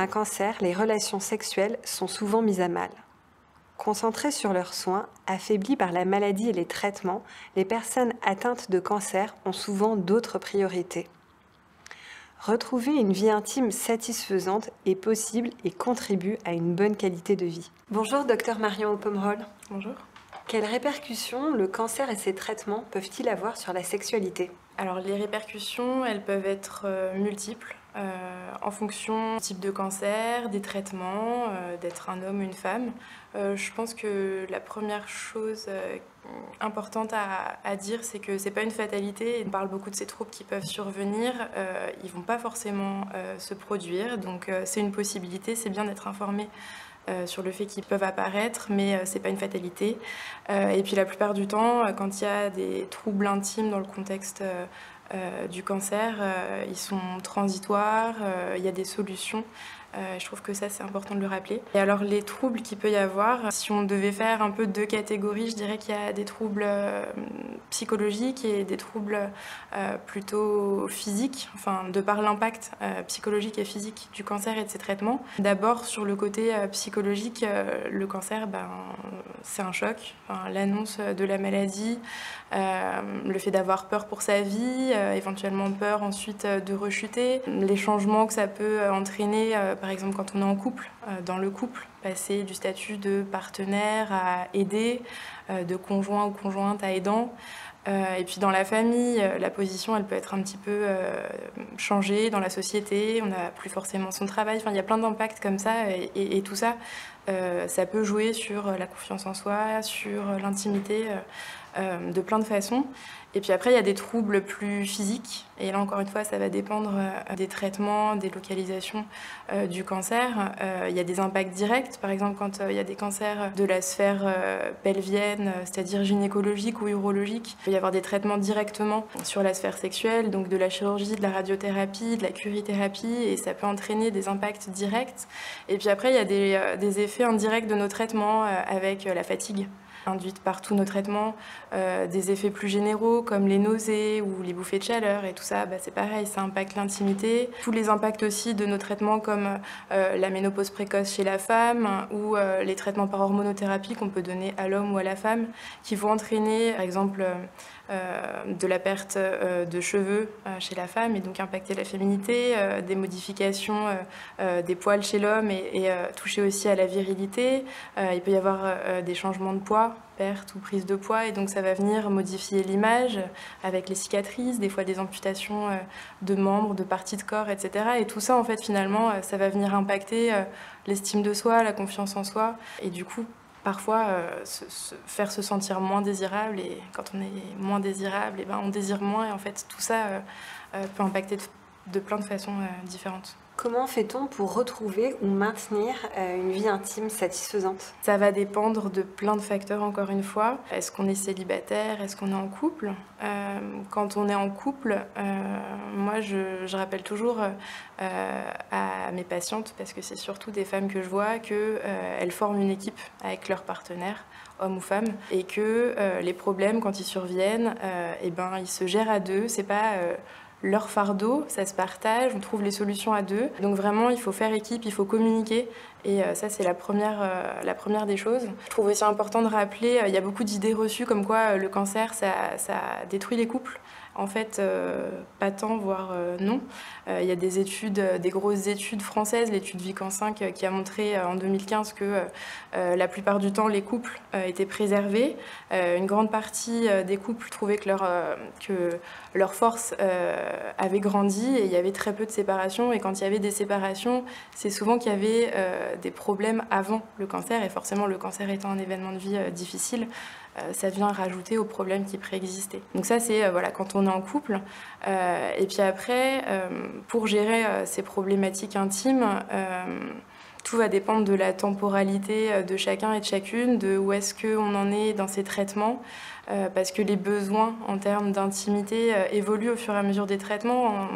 d'un cancer, les relations sexuelles sont souvent mises à mal. Concentrées sur leurs soins, affaiblies par la maladie et les traitements, les personnes atteintes de cancer ont souvent d'autres priorités. Retrouver une vie intime satisfaisante est possible et contribue à une bonne qualité de vie. Bonjour, docteur Marion Opomerol. Bonjour. Quelles répercussions le cancer et ses traitements peuvent-ils avoir sur la sexualité? Alors les répercussions, elles peuvent être euh, multiples. Euh, en fonction du type de cancer, des traitements, euh, d'être un homme une femme. Euh, je pense que la première chose importante à, dire, c'est que c'est pas une fatalité. On parle beaucoup de ces troubles qui peuvent survenir. ils vont pas forcément se produire, donc c'est une possibilité. C'est bien d'être informé. sur le fait qu'ils peuvent apparaître, mais c'est pas une fatalité. et puis la plupart du temps, quand il y a des troubles intimes dans le contexte du cancer, euh, ils sont transitoires, euh, il y a des solutions. Je trouve que ça, c'est important de le rappeler. Et alors, les troubles qu'il peut y avoir, si on devait faire un peu deux catégories, je dirais qu'il y a des troubles psychologiques et des troubles plutôt physiques, enfin, de par l'impact psychologique et physique du cancer et de ses traitements. D'abord, sur le côté psychologique, le cancer, ben, c'est un choc. L'annonce de la maladie, le fait d'avoir peur pour sa vie, euh, éventuellement peur ensuite euh, de rechuter, les changements que ça peut euh, entraîner, par exemple quand on est en couple, dans le couple, passer du statut de partenaire à aider, de conjoint ou conjointe à aidant. et puis dans la famille, la position, elle peut être un petit peu changée dans la société, on n'a plus forcément son travail, enfin, il y a plein d'impacts comme ça, et tout ça, ça peut jouer sur la confiance en soi, sur l'intimité, de plein de façons. Et puis après, il y a des troubles plus physiques. Et là, encore une fois, ça va dépendre euh, des traitements, des localisations euh, du cancer. Euh, il y a des impacts directs. Par exemple, quand il y a des cancers de la sphère pelvienne, c'est-à-dire gynécologique ou urologique, il peut y avoir des traitements directement sur la sphère sexuelle, donc de la chirurgie, de la radiothérapie, de la curithérapie, et ça peut entraîner des impacts directs. Et puis après, il y a des, des effets indirects de nos traitements avec la fatigue induite par tous nos traitements, euh, des effets plus généraux comme les nausées ou les bouffées de chaleur et tout ça, bah, c'est pareil, ça impacte l'intimité. Tous les impacts aussi de nos traitements comme euh, la ménopause précoce chez la femme ou euh, les traitements par hormonothérapie qu'on peut donner à l'homme ou à la femme qui vont entraîner par exemple de la perte de cheveux chez la femme et donc impacter la féminité, des modifications des poils chez l'homme et, toucher aussi à la virilité. il peut y avoir des changements de poids perte ou prise de poids, et donc ça va venir modifier l'image avec les cicatrices, des fois des amputations euh, de membres, de parties de corps, etc. Et tout ça, en fait, finalement, euh, ça va venir impacter euh, l'estime de soi, la confiance en soi, et du coup, parfois faire se sentir moins désirable, et quand on est moins désirable, et ben, on désire moins, et en fait, tout ça peut impacter de plein de façons différentes. Comment fait-on pour retrouver ou maintenir euh, une vie intime satisfaisante? Ça va dépendre de plein de facteurs, encore une fois. Est-ce qu'on est célibataire? Est-ce qu'on est en couple? Euh, Quand on est en couple, euh, moi je, rappelle toujours à mes patientes, parce que c'est surtout des femmes que je vois, qu'elles forment une équipe avec leur partenaire homme ou femme, et que les problèmes, quand ils surviennent, eh ben, ils se gèrent à deux. Leur fardeau, ça se partage, on trouve les solutions à deux. Donc vraiment, il faut faire équipe, il faut communiquer. Et euh, ça, c'est la première, euh, la première des choses. Je trouve aussi important de rappeler, euh, il y a beaucoup d'idées reçues comme quoi le cancer, ça, ça détruit les couples. En fait, euh, pas tant, voire euh, non. Euh, il y a des études, des grosses études françaises, l'étude Vican 5 qui a montré en 2015 que la plupart du temps les couples étaient préservés. une grande partie des couples trouvaient que leur, que leur force avait grandi et il y avait très peu de séparations. Et quand il y avait des séparations, c'est souvent qu'il y avait des problèmes avant le cancer et forcément le cancer étant un événement de vie difficile, ça vient rajouter aux problèmes qui préexistaient. Donc ça, c'est euh, voilà, quand on est en couple. Euh, et puis après, pour gérer ces problématiques intimes, tout va dépendre de la temporalité de chacun et de chacune, de où est-ce qu'on en est dans ces traitements, parce que les besoins en termes d'intimité évoluent au fur et à mesure des traitements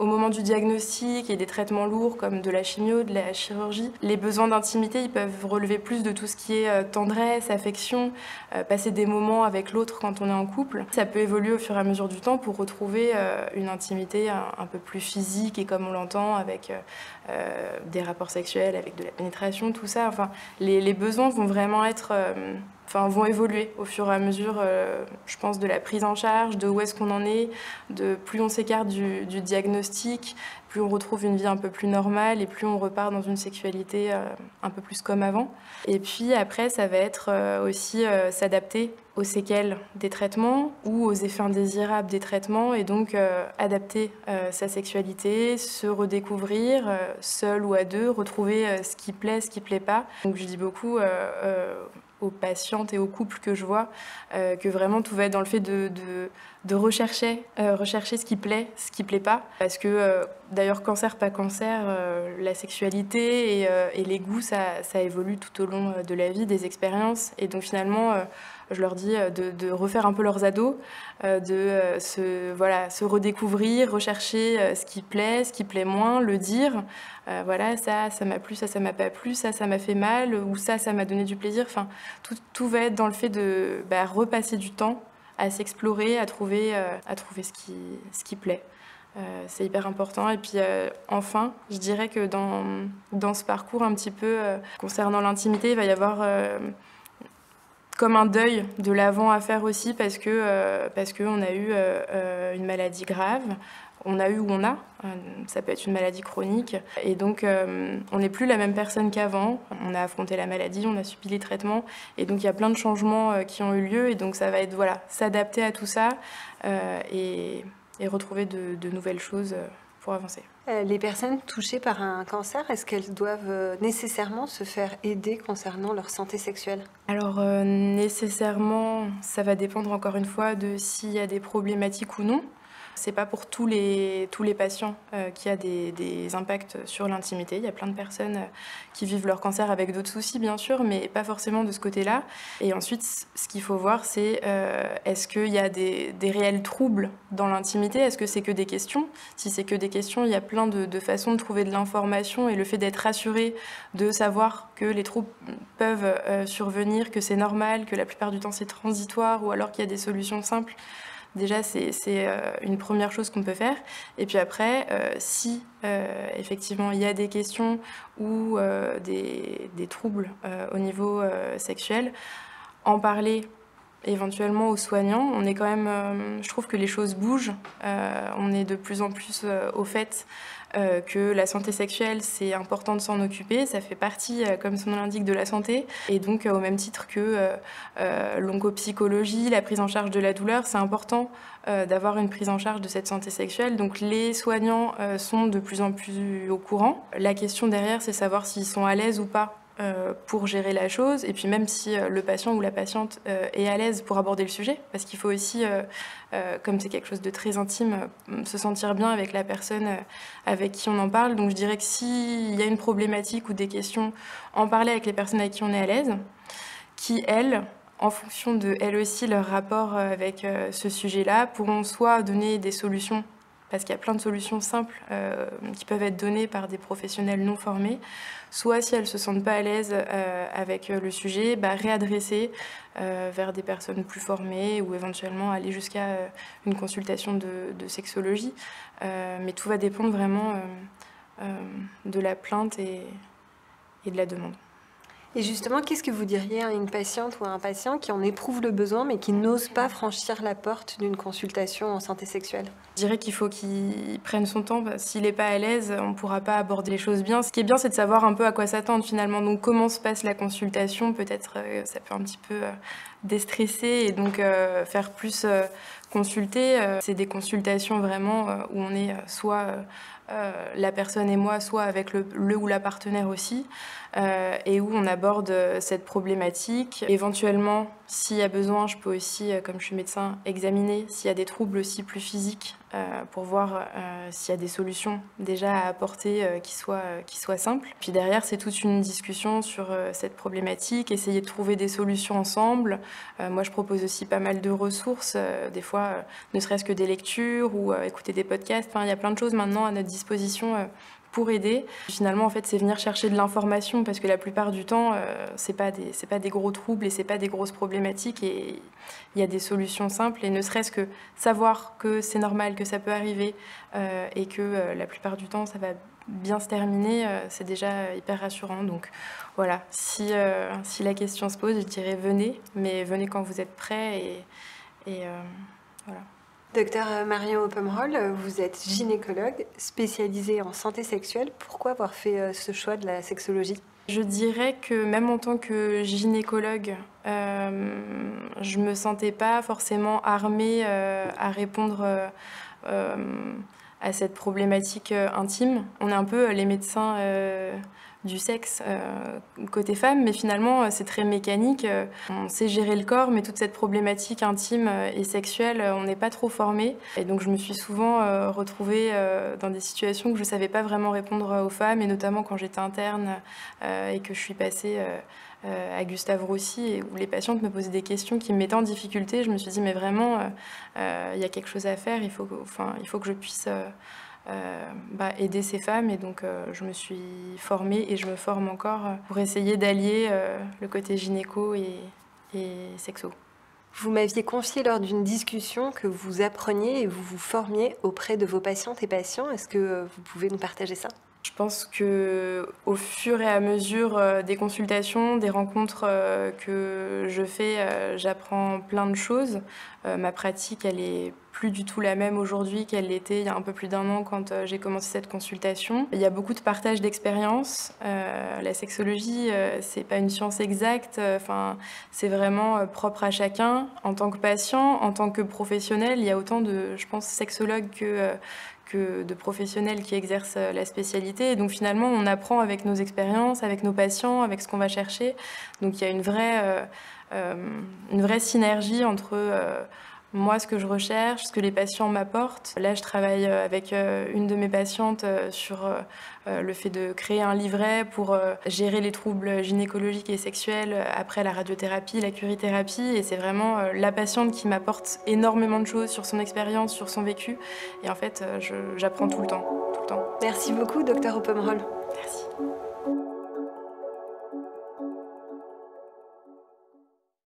au moment du diagnostic et des traitements lourds comme de la chimio, de la chirurgie, les besoins d'intimité, ils peuvent relever plus de tout ce qui est tendresse, affection, passer des moments avec l'autre quand on est en couple. Ça peut évoluer au fur et à mesure du temps pour retrouver une intimité un, peu plus physique et comme on l'entend avec des rapports sexuels, avec de la pénétration, tout ça. Enfin, les besoins vont vraiment être enfin, vont évoluer au fur et à mesure, euh, je pense, de la prise en charge, de où est-ce qu'on en est, de plus on s'écarte du, diagnostic, plus on retrouve une vie un peu plus normale et plus on repart dans une sexualité euh, un peu plus comme avant. Et puis après, ça va être euh, aussi s'adapter aux séquelles des traitements ou aux effets indésirables des traitements et donc adapter sa sexualité, se redécouvrir seul ou à deux, retrouver ce qui plaît, ce qui plaît pas. Donc je dis beaucoup aux patientes et aux couples que je vois, euh, que vraiment tout va être dans le fait de, de, rechercher, euh, rechercher ce qui plaît, ce qui plaît pas. Parce que euh, d'ailleurs, cancer, pas cancer, la sexualité et, les goûts, ça, ça, évolue tout au long de la vie, des expériences. Et donc finalement, je leur dis de, de, refaire un peu leurs ados, de se, voilà, se redécouvrir, rechercher ce qui plaît, ce qui plaît moins, le dire. voilà, ça, ça m'a plu, ça, ça m'a pas plu, ça, ça m'a fait mal, ou ça, ça m'a donné du plaisir. Enfin, tout, tout, va être dans le fait de bah, repasser du temps à s'explorer, à trouver, euh, à trouver ce, qui, ce qui plaît. Euh, c'est hyper important. Et puis euh, enfin, je dirais que dans, dans ce parcours un petit peu concernant l'intimité, il va y avoir comme un deuil de l'avant à faire aussi parce que parce qu'on a eu une maladie grave, on a eu ou on a. Euh, ça peut être une maladie chronique. Et donc, euh, on n'est plus la même personne qu'avant. On a affronté la maladie, on a subi les traitements. Et donc, il y a plein de changements euh, qui ont eu lieu. Et donc, ça va être voilà, s'adapter à tout ça et, retrouver de, de, nouvelles choses pour avancer. Les personnes touchées par un cancer, est-ce qu'elles doivent nécessairement se faire aider concernant leur santé sexuelle? Alors, nécessairement, ça va dépendre encore une fois de s'il y a des problématiques ou non. C'est pas pour tous les, tous les patients euh, qui a des, impacts sur l'intimité. Il y a plein de personnes euh, qui vivent leur cancer avec d'autres soucis, bien sûr, mais pas forcément de ce côté-là. Et ensuite, ce qu'il faut voir, c'est euh, est-ce qu'il y a des, des, réels troubles dans l'intimité? Est-ce que c'est que des questions? Si c'est que des questions, il y a plein de, de façons de trouver de l'information et le fait d'être rassuré, de savoir que les troubles peuvent survenir, que c'est normal, que la plupart du temps c'est transitoire ou alors qu'il y a des solutions simples. Déjà, c'est euh, une première chose qu'on peut faire. Et puis après, euh, si euh, effectivement il y a des questions ou des, des, troubles au niveau sexuel, en parler éventuellement aux soignants. On est quand même, je trouve que les choses bougent. on est de plus en plus au fait euh, que la santé sexuelle, c'est important de s'en occuper, ça fait partie, euh, comme son nom l'indique, de la santé. Et donc, euh, au même titre que l'oncopsychologie, la prise en charge de la douleur, c'est important d'avoir une prise en charge de cette santé sexuelle. Donc, les soignants sont de plus en plus au courant. La question derrière, c'est savoir s'ils sont à l'aise ou pas euh, pour gérer la chose, et puis même si euh, le patient ou la patiente euh, est à l'aise pour aborder le sujet, parce qu'il faut aussi, comme c'est quelque chose de très intime, se sentir bien avec la personne avec qui on en parle. Donc je dirais que s'il y a une problématique ou des questions, en parler avec les personnes avec qui on est à l'aise, qui, elles, en fonction de elles aussi leur rapport avec ce sujet-là, pourront soit donner des solutions parce qu'il y a plein de solutions simples euh, qui peuvent être données par des professionnels non formés, soit si elles ne se sentent pas à l'aise euh, avec le sujet, bah, réadresser euh, vers des personnes plus formées ou éventuellement aller jusqu'à une consultation de, sexologie. mais tout va dépendre vraiment de la plainte et de la demande. Et justement, qu'est-ce que vous diriez à une patiente ou à un patient qui en éprouve le besoin mais qui n'ose pas franchir la porte d'une consultation en santé sexuelle? Dirais qu'il faut qu'il prenne son temps. S'il n'est pas à l'aise, on ne pourra pas aborder les choses bien. Ce qui est bien, c'est de savoir un peu à quoi s'attendre finalement. Donc comment se passe la consultation? Peut-être euh, ça peut un petit peu euh, déstresser et donc euh, faire plus consulter. c'est des consultations vraiment où on est soit la personne et moi, soit avec le, le ou la partenaire aussi. Euh, et où on aborde cette problématique. Éventuellement, S'il y a besoin, je peux aussi, comme je suis médecin, examiner s'il y a des troubles aussi plus physiques pour voir s'il y a des solutions déjà à apporter qui, soient, qui soient simples. Puis derrière, c'est toute une discussion sur cette problématique, essayer de trouver des solutions ensemble. moi, je propose aussi pas mal de ressources, des fois, ne serait-ce que des lectures ou écouter des podcasts. Enfin, il y a plein de choses maintenant à notre disposition pour aider. Finalement, en fait, c'est venir chercher de l'information parce que la plupart du temps, euh, c'est pas des pas des gros troubles et c'est pas des grosses problématiques et il y a des solutions simples et ne serait-ce que savoir que c'est normal, que ça peut arriver euh, et que euh, la plupart du temps, ça va bien se terminer, c'est déjà hyper rassurant. Donc voilà, si, si la question se pose, je dirais venez, mais venez quand vous êtes prêt et voilà. Docteur Marion Oppenroll, vous êtes gynécologue spécialisée en santé sexuelle. Pourquoi avoir fait euh, ce choix de la sexologie? Je dirais que même en tant que gynécologue, euh, je ne me sentais pas forcément armée euh, à répondre à cette problématique intime. On est un peu les médecins du sexe euh, côté femme, mais finalement euh, c'est très mécanique. Euh, on sait gérer le corps, mais toute cette problématique intime et sexuelle, on n'est pas trop formé. Et donc je me suis souvent retrouvée dans des situations où je ne savais pas vraiment répondre aux femmes, et notamment quand j'étais interne et que je suis passée à Gustave Roussy, où les patientes me posaient des questions qui me mettaient en difficulté. Je me suis dit, mais vraiment, il y a quelque chose à faire, il faut, enfin, il faut que je puisse bah, aider ces femmes. Et donc, euh, je me suis formée et je me forme encore pour essayer d'allier euh, le côté gynéco et, et sexo. Vous m'aviez confié lors d'une discussion que vous appreniez et vous vous formiez auprès de vos patientes et patients. Est-ce que vous pouvez nous partager ça? Je pense que au fur et à mesure des consultations, des rencontres que je fais, j'apprends plein de choses. Ma pratique, elle est plus du tout la même aujourd'hui qu'elle l'était il y a un peu plus d'un an quand euh, j'ai commencé cette consultation. Il y a beaucoup de partage d'expériences. Euh, la sexologie, euh, c'est pas une science exacte. Enfin, c'est vraiment propre à chacun. En tant que patient, en tant que professionnel, il y a autant de, je pense, sexologues que que de professionnels qui exercent la spécialité. Et donc finalement, on apprend avec nos expériences, avec nos patients, avec ce qu'on va chercher. Donc il y a une vraie, une vraie synergie entre moi, ce que je recherche, ce que les patients m'apportent. Là, je travaille euh, avec euh, une de mes patientes euh, sur le fait de créer un livret pour gérer les troubles gynécologiques et sexuels après la radiothérapie, la curithérapie. Et c'est vraiment la patiente qui m'apporte énormément de choses sur son expérience, sur son vécu. Et en fait, j'apprends tout le temps, tout le temps. Merci beaucoup, docteur Oppenroll. Merci.